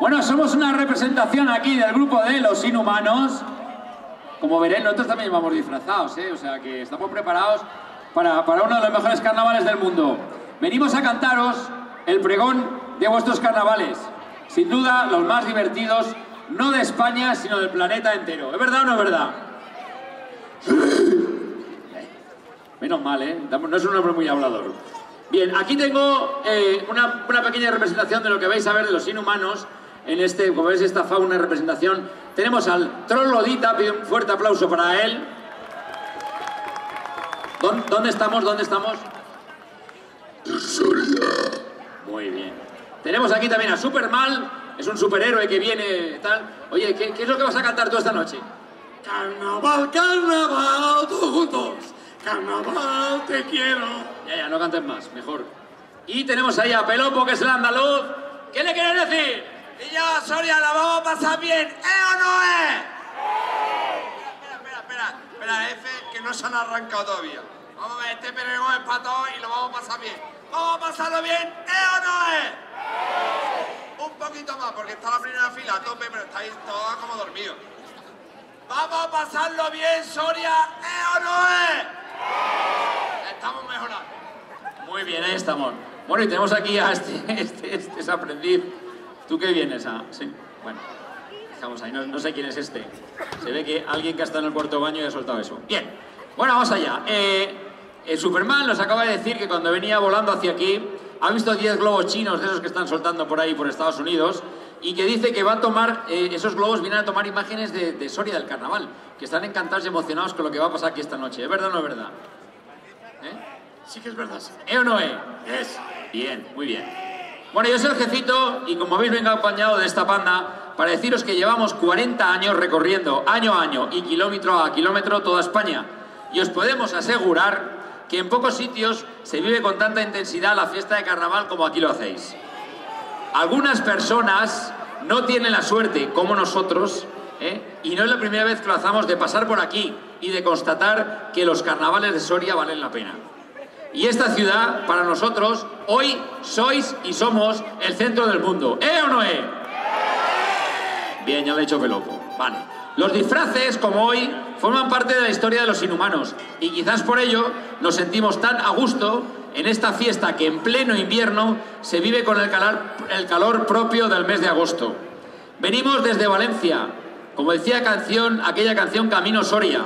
Bueno, somos una representación aquí del grupo de los inhumanos. Como veréis, nosotros también vamos disfrazados, ¿eh? O sea que estamos preparados para, para uno de los mejores carnavales del mundo. Venimos a cantaros el pregón de vuestros carnavales. Sin duda, los más divertidos, no de España, sino del planeta entero. ¿Es verdad o no es verdad? Menos mal, ¿eh? No es un hombre muy hablador. Bien, aquí tengo eh, una, una, pequeña representación de lo que vais a ver de los inhumanos en este, como veis, esta fauna representación. Tenemos al Trollodita, pido un fuerte aplauso para él. ¿Dónde, estamos? ¿Dónde estamos? Muy bien. Tenemos aquí también a Superman, es un superhéroe que viene tal. Oye, ¿qué, ¿qué, es lo que vas a cantar tú esta noche? Carnaval, carnaval, todos juntos. Carnaval, te quiero. Ya, ya, no cantes más, mejor. Y tenemos ahí a Pelopo, que es el andaluz. ¿Qué le quieres decir? Y yo, Soria, la vamos a pasar bien, ¿eh o no es? Espera, espera, espera, espera, F, que no se han arrancado todavía. Vamos a ver, este peregón es para todos y lo vamos a pasar bien. ¿Vamos a pasarlo bien, ¿eh o no es? Un poquito más, porque está la primera fila a tope, pero estáis todos como dormidos. Vamos a pasarlo bien, Soria, ¿eh o no es? Estamos mejorando. Muy bien, ahí estamos. Bueno, y tenemos aquí a este, este, este es aprendiz. ¿Tú qué vienes a...? Sí, bueno, dejamos ahí, no, sé quién es este. Se ve que alguien que ha estado en el cuarto baño y ha soltado eso. Bien, bueno, vamos allá. Eh, el Superman nos acaba de decir que cuando venía volando hacia aquí ha visto 10 globos chinos de esos que están soltando por ahí por Estados Unidos y que dice que va a tomar, eh, esos globos vienen a tomar imágenes de, Soria del carnaval, que están encantados y emocionados con lo que va a pasar aquí esta noche. ¿Es verdad o no es verdad? ¿Eh? Sí que es verdad. ¿Eh o no es? Es. Bien, muy bien. Bueno, yo soy el jefito y como habéis venido acompañado de esta panda para deciros que llevamos 40 años recorriendo año a año y kilómetro a kilómetro toda España. Y os podemos asegurar que en pocos sitios se vive con tanta intensidad la fiesta de carnaval como aquí lo hacéis. Algunas personas no tienen la suerte, como nosotros, ¿eh? y no es la primera vez que lo hacemos de pasar por aquí y de constatar que los carnavales de Soria valen la pena. Y esta ciudad, para nosotros, hoy sois y somos el centro del mundo. ¿Eh o no es? Bien, ya lo he hecho Pelopo. Vale. Los disfraces, como hoy, forman parte de la historia de los inhumanos y quizás por ello nos sentimos tan a gusto en esta fiesta que en pleno invierno se vive con el calor, el calor propio del mes de agosto. Venimos desde Valencia, como decía canción, aquella canción Camino Soria,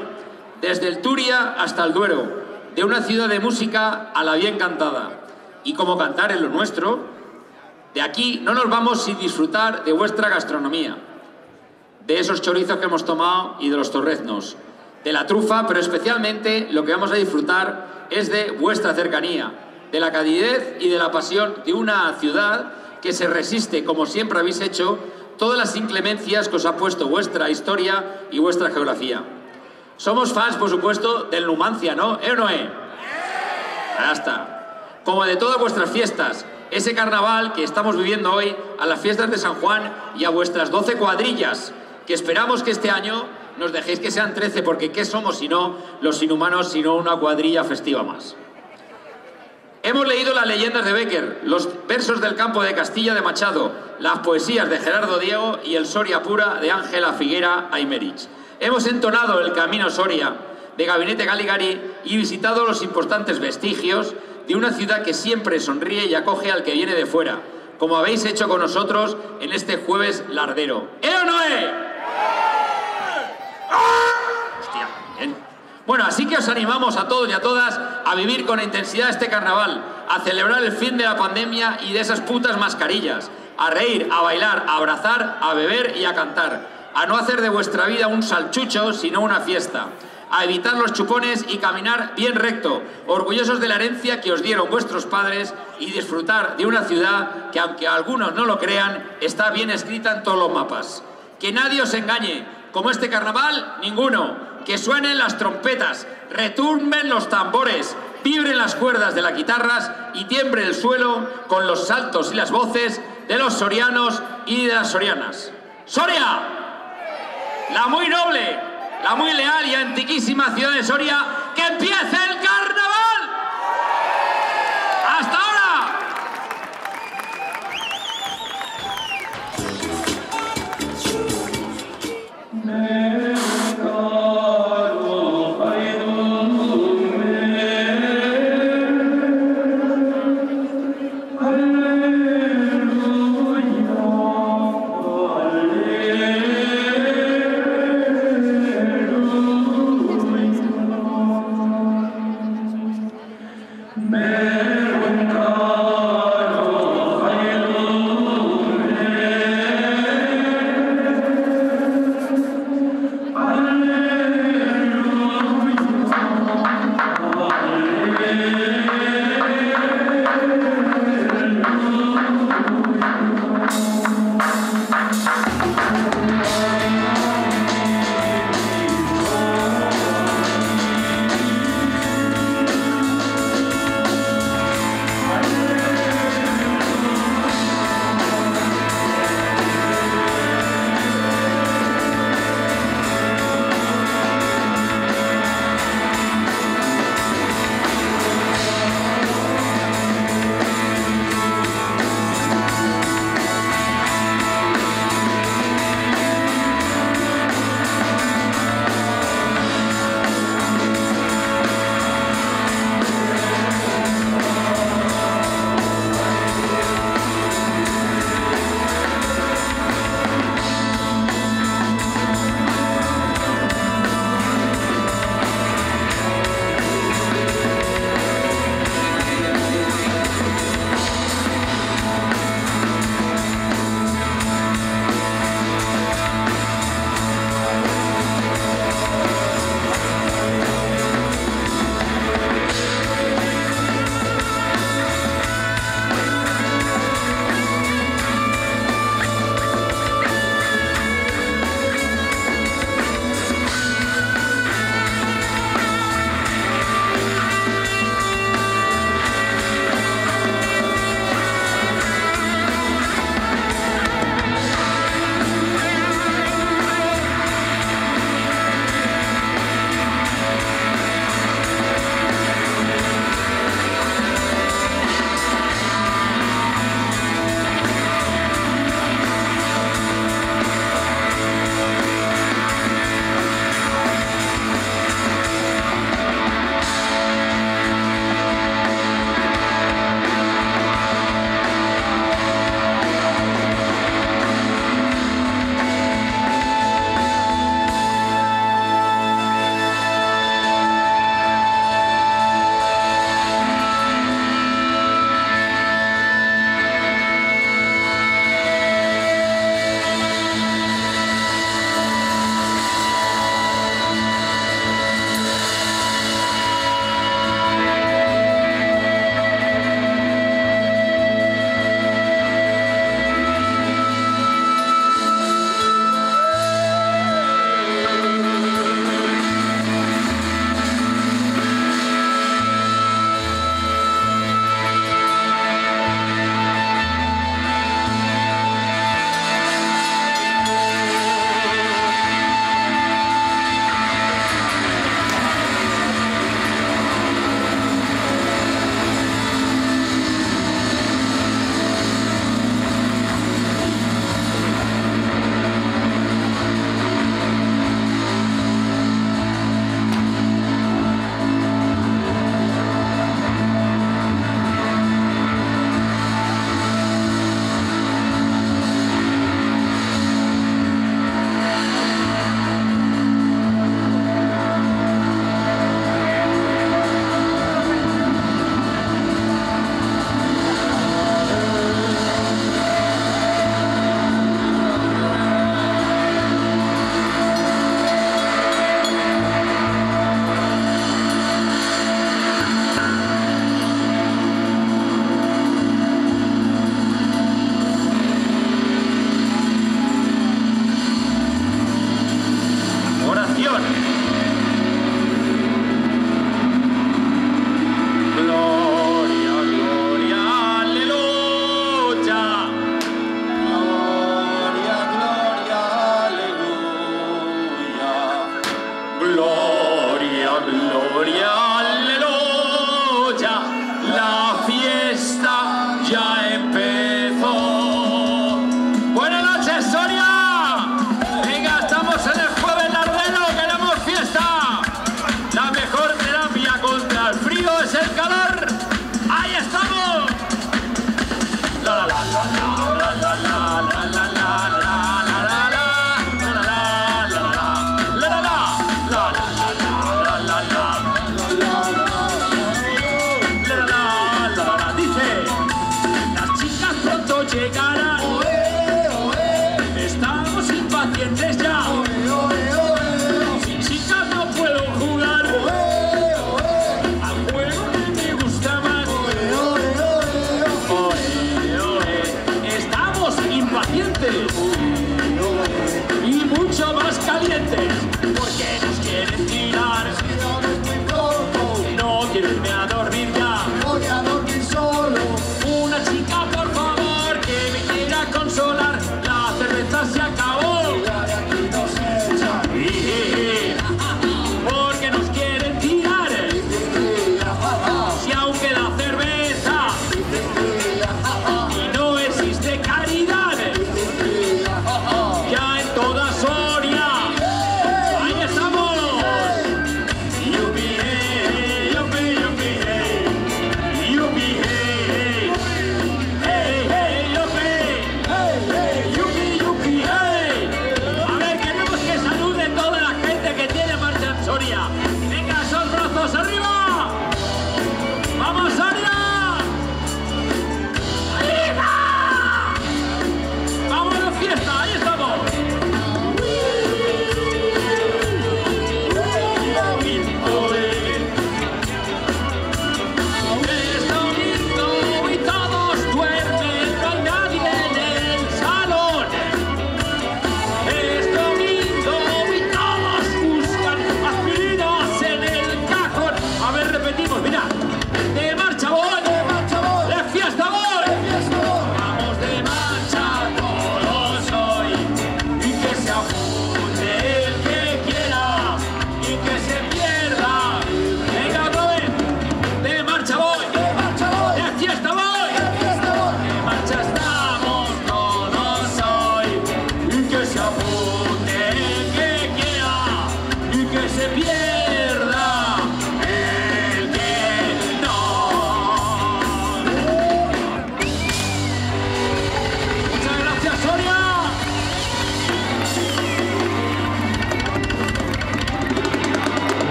desde el Turia hasta el Duero, de una ciudad de música a la bien cantada. Y como cantar es lo nuestro, de aquí no nos vamos sin disfrutar de vuestra gastronomía, de esos chorizos que hemos tomado y de los torreznos, de la trufa, pero especialmente lo que vamos a disfrutar es de vuestra cercanía, de la calidez y de la pasión de una ciudad que se resiste, como siempre habéis hecho, todas las inclemencias que os ha puesto vuestra historia y vuestra geografía. Somos fans, por supuesto, del Numancia, ¿no? ¿Eh o no es? Ya está. Como de todas vuestras fiestas, ese carnaval que estamos viviendo hoy, a las fiestas de San Juan y a vuestras 12 cuadrillas, que esperamos que este año nos dejéis que sean 13, porque ¿qué somos si no los inhumanos, sino una cuadrilla festiva más? Hemos leído las leyendas de Becker, los versos del campo de Castilla de Machado, las poesías de Gerardo Diego y el Soria Pura de Ángela Figuera Aymerich. Hemos entonado el camino Soria de Gabinete Galigari y visitado los importantes vestigios de una ciudad que siempre sonríe y acoge al que viene de fuera, como habéis hecho con nosotros en este jueves lardero. ¿Eh o no es? Hostia, bien. Bueno, así que os animamos a todos y a todas a vivir con intensidad este carnaval, a celebrar el fin de la pandemia y de esas putas mascarillas, a reír, a bailar, a abrazar, a beber y a cantar a no hacer de vuestra vida un salchucho, sino una fiesta, a evitar los chupones y caminar bien recto, orgullosos de la herencia que os dieron vuestros padres y disfrutar de una ciudad que, aunque algunos no lo crean, está bien escrita en todos los mapas. Que nadie os engañe, como este carnaval, ninguno. Que suenen las trompetas, retumben los tambores, vibren las cuerdas de las guitarras y tiembre el suelo con los saltos y las voces de los sorianos y de las sorianas. ¡Soria! La muy noble, la muy leal y antiquísima ciudad de Soria, que empiece el carnaval.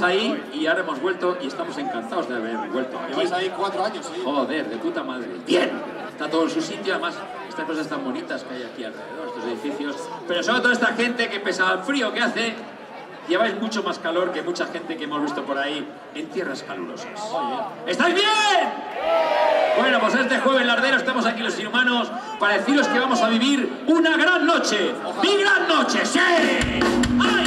Ahí y ahora hemos vuelto y estamos encantados de haber vuelto. Lleváis ahí cuatro años, ¿sí? Joder, de puta madre. Bien, está todo en su sitio, además estas cosas tan bonitas que hay aquí alrededor, estos edificios. Pero sobre todo esta gente que pese al frío que hace, lleváis mucho más calor que mucha gente que hemos visto por ahí en tierras calurosas. ¿Estáis bien? Bueno, pues este jueves lardero estamos aquí los inhumanos para deciros que vamos a vivir una gran noche. ¡Mi gran noche! ¡Sí! ¡Ay!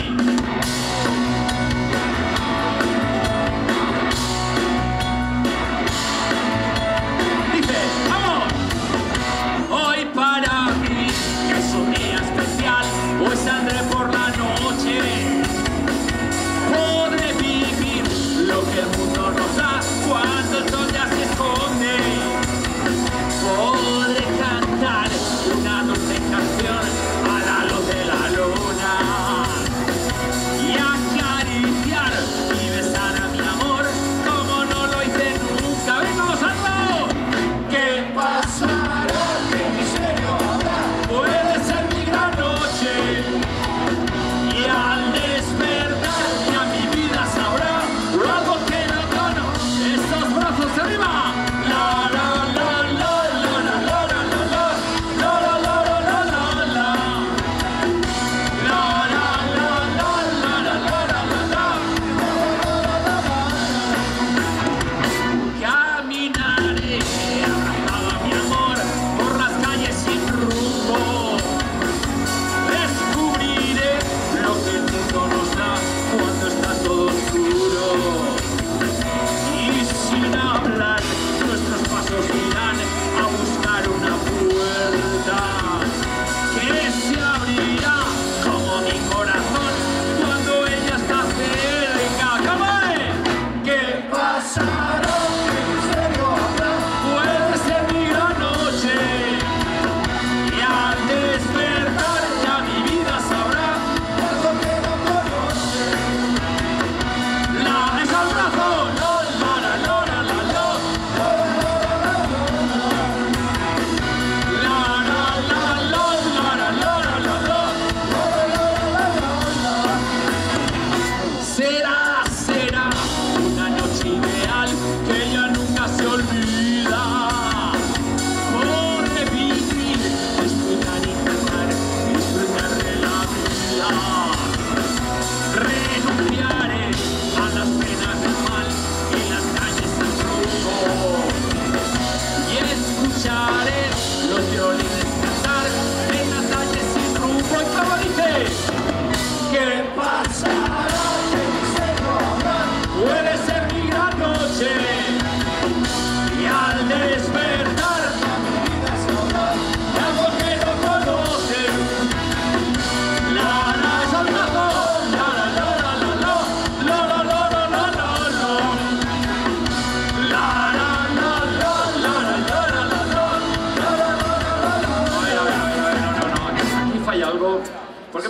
tercera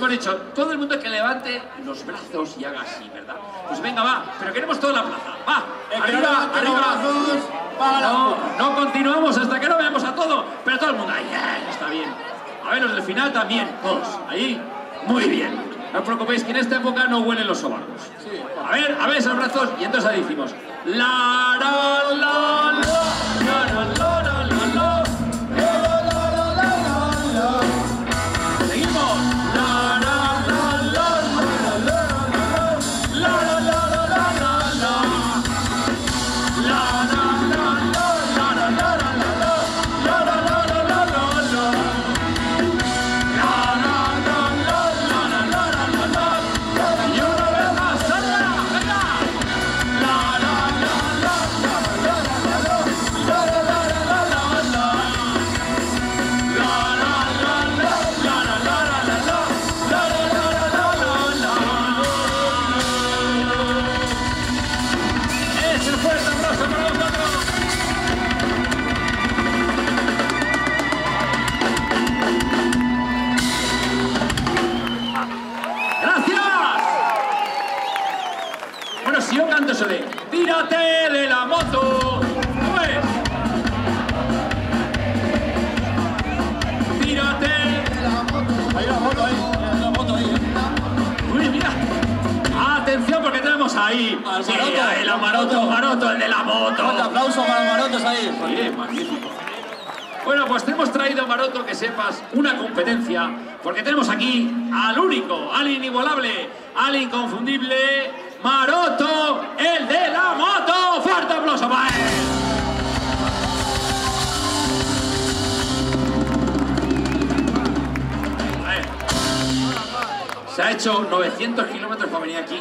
hemos dicho, todo el mundo que levante los brazos y haga así, ¿verdad? Pues venga, va, pero queremos toda la plaza. Va, El arriba, arriba. brazos, No, no continuamos hasta que no veamos a todo, pero todo el mundo ahí, está bien. A ver, los del final también, todos, ahí, muy bien. No os preocupéis que en esta época no huelen los sobacos. A ver, a ver esos brazos y entonces ahí decimos la la la la ¡Gracias! Bueno, si yo canto eso de ¡Tírate de la moto! ¡Tírate! Ahí la moto, ahí. La moto, ahí. eh. ¡Uy, mira! ¡Atención porque tenemos ahí! Al Sí, Maroto. el Maroto, Maroto, el de la moto! Fuerte aplauso para los marotos ahí. Magnífico. Bueno, pues te hemos traído, Maroto, que sepas una competencia, porque tenemos aquí al único, al inigualable, al inconfundible, Maroto, el de la moto. ¡Fuerte aplauso para él! Se ha hecho 900 kilómetros para venir aquí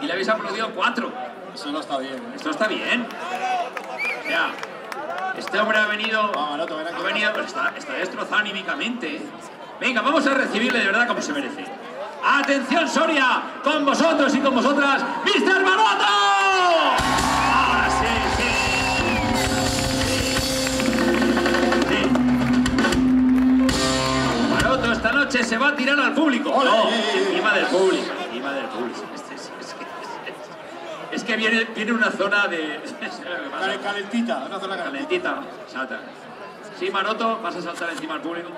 y le habéis aplaudido 4. Eso no está bien. eh. Esto está bien. Sea, este hombre ha venido. Ha venido, pero está, está destrozado anímicamente. Venga, vamos a recibirle de verdad como se merece. ¡Atención, Soria! Con vosotros y con vosotras, ¡Mr. Maroto! Que viene, viene una zona de... Calentita, una zona calentita. Calentita. Sí, Maroto, vas a saltar encima del público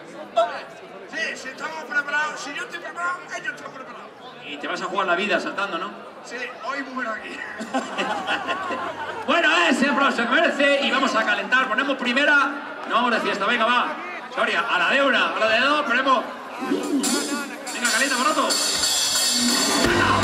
Sí, si estamos preparados, si yo estoy preparado, ellos están preparados. y te vas a jugar la vida saltando, ¿no? Sí, hoy muero aquí. Bueno, ese aplauso que merece y vamos a calentar. Ponemos primera, no vamos de fiesta, venga, va. Soria, a la de una, a la de dos, ponemos. Venga, calienta, Maroto. Maroto,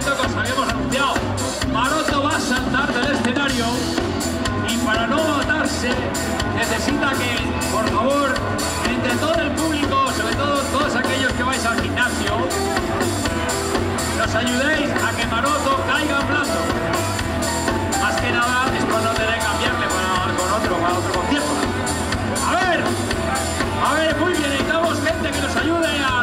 evento que os habíamos anunciado. Maroto va a saltar del escenario y para no matarse necesita que, por favor, entre todo el público, sobre todo todos aquellos que vais al gimnasio, nos ayudéis a que Maroto caiga a plazo. Más que nada es cuando tendré que cambiarle para, con otro, para otro concierto. A ver, a ver, muy bien, necesitamos gente que nos ayude a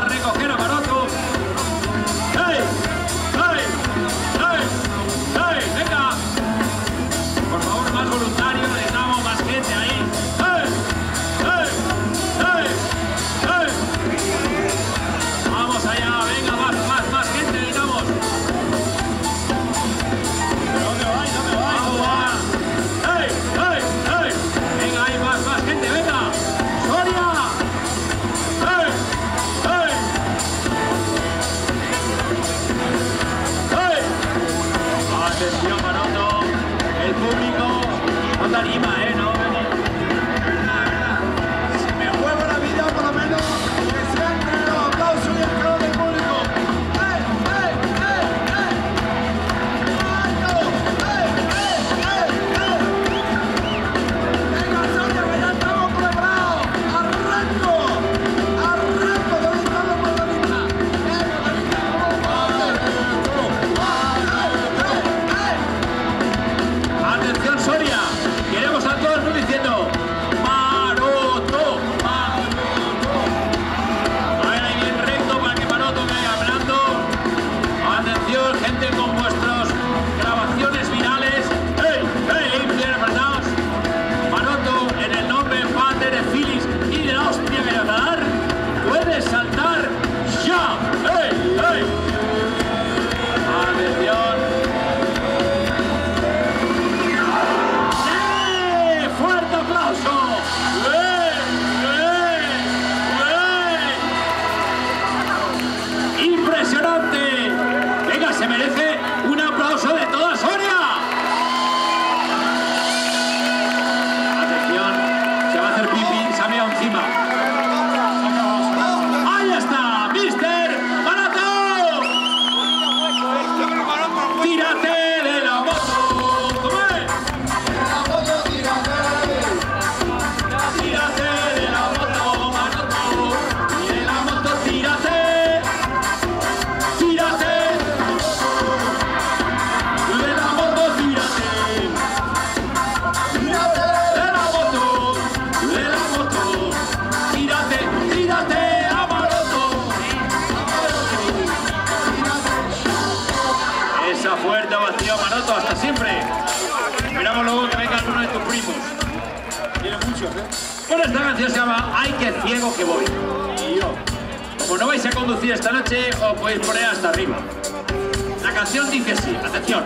canción dice así, atención.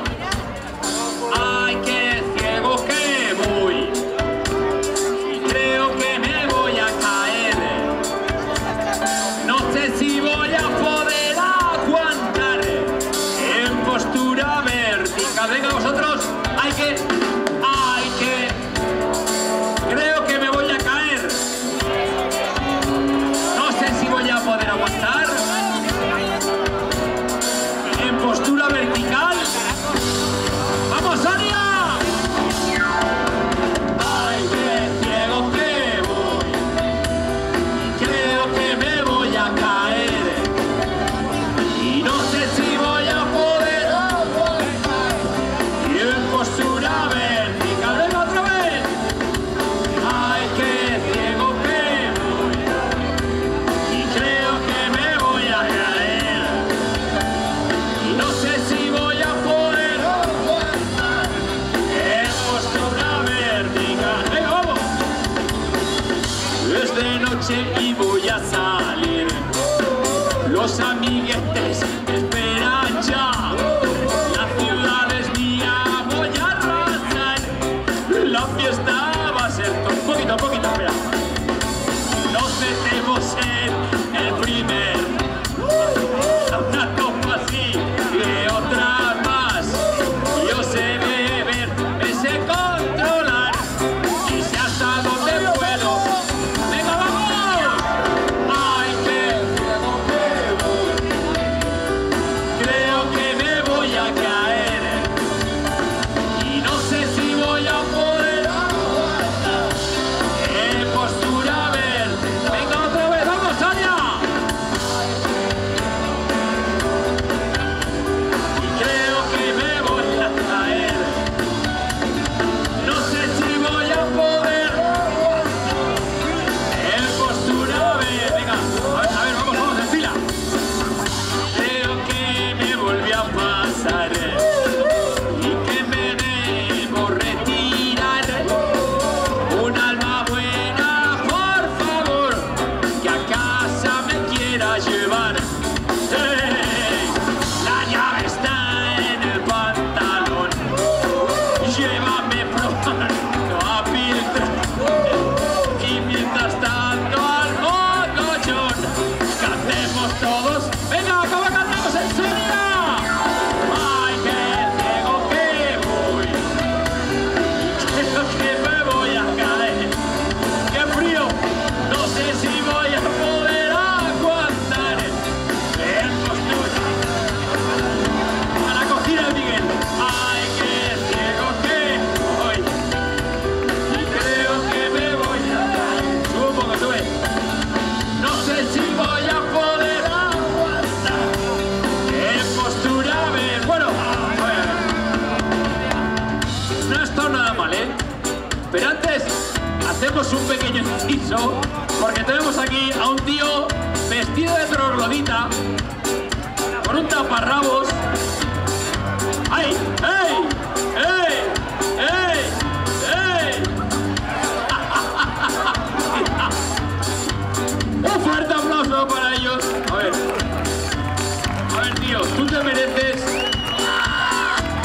Ay, que y voy a salir. Los amiguetes Pero antes, hacemos un pequeño inciso, porque tenemos aquí a un tío vestido de troglodita, con un taparrabos. ¡Ay! ¡Ey! ¡Ey! ¡Ey! ¡Ey! ¡Un fuerte aplauso para ellos! A ver. A ver, tío, tú te mereces...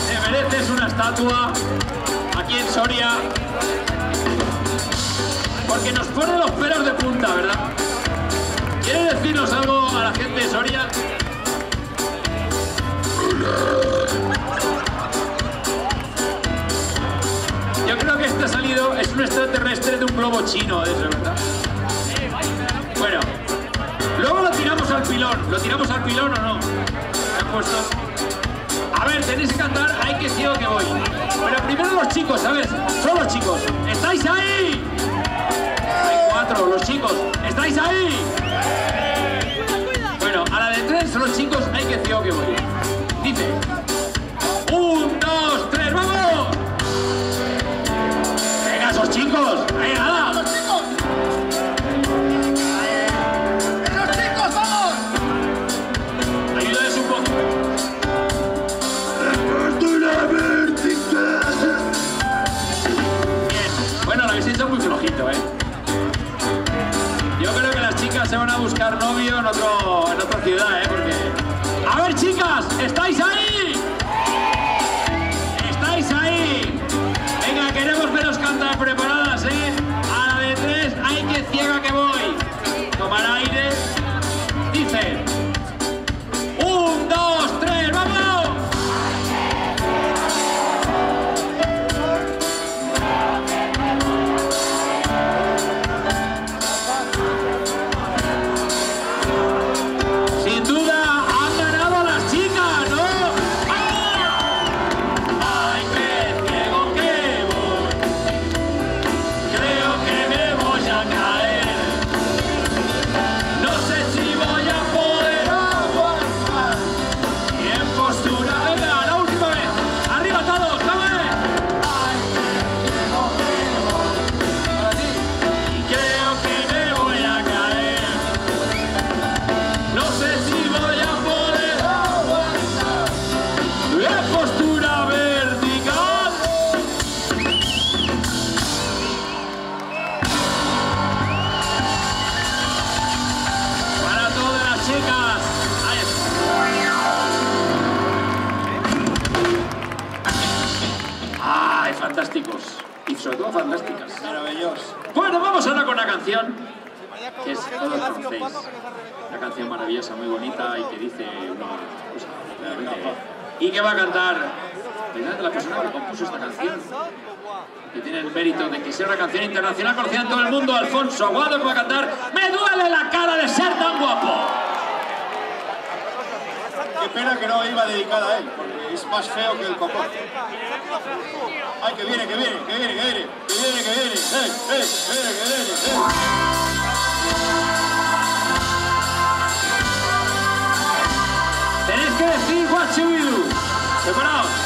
Te mereces una estatua aquí en Soria. Porque nos pone los pelos de punta, ¿verdad? ¿Quiere decirnos algo a la gente de Soria? Yo creo que este ha salido, es un extraterrestre de un globo chino, ¿eh? eso, ¿verdad? Bueno, luego lo tiramos al pilón. ¿Lo tiramos al pilón o no? Puesto? tenéis que cantar, hay que sí que voy. Pero primero los chicos, ¿sabes? Son los chicos. ¿Estáis ahí? Hay cuatro, los chicos. ¿Estáis ahí? Me duele la cara de ser tan guapo. Qué pena que no iba dedicada a él, porque es más feo que el copón. Ay, que viene, que viene, que viene, que viene, que viene, que viene, eh, eh, que viene, que viene, eh. Tenéis que decir what you do. Separaos.